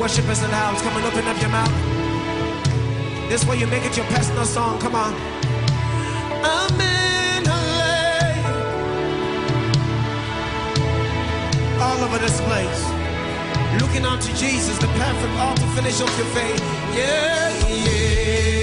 worshipers in the house. Come on, open up your mouth. This way you make it your personal song. Come on. Amen. All over this place. Looking unto Jesus, the perfect author, finish of your faith. Yeah, yeah.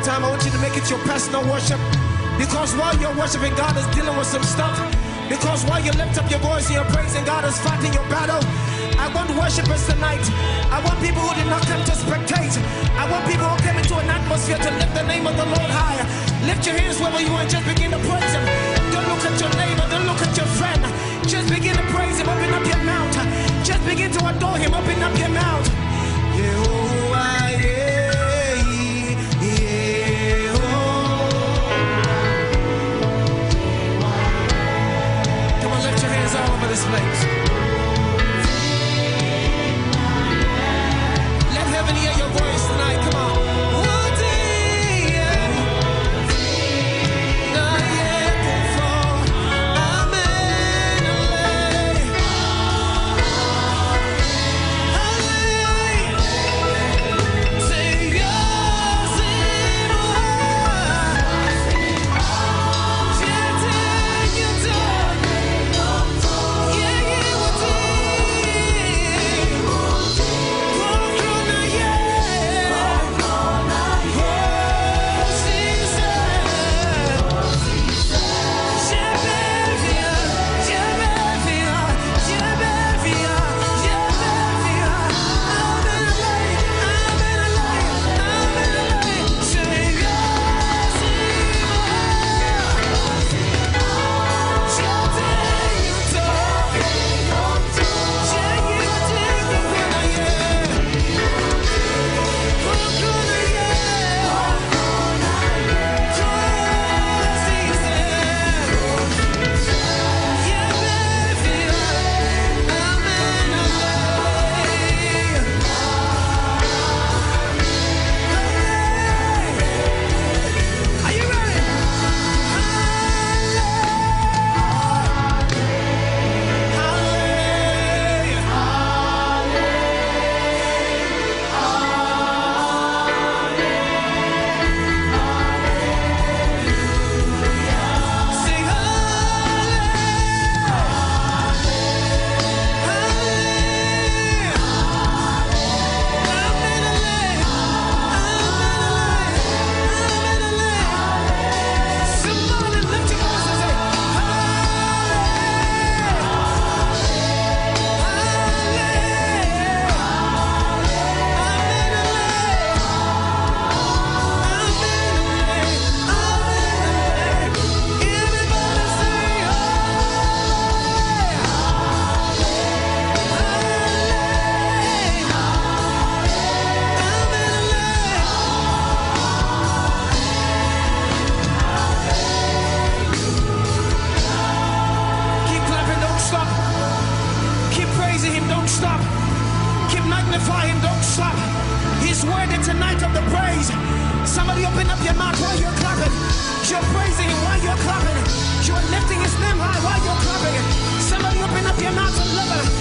More time. I want you to make it your personal worship. Because while you're worshiping, God is dealing with some stuff. Because while you lift up your voice and you're praising, God is fighting your battle. I want worshipers tonight. I want people who did not come to spectate. I want people who came into an atmosphere to lift the name of the Lord higher. Lift your hands wherever you are and just begin to praise Him. Don't look at your neighbor, don't look at your friend. Just begin to praise Him. Open up your mouth. Just begin to adore Him. Open up your mouth. Yeah, oh, dancing while you're clapping. You're lifting his name high while you're clapping. Somebody open up your mouth and love.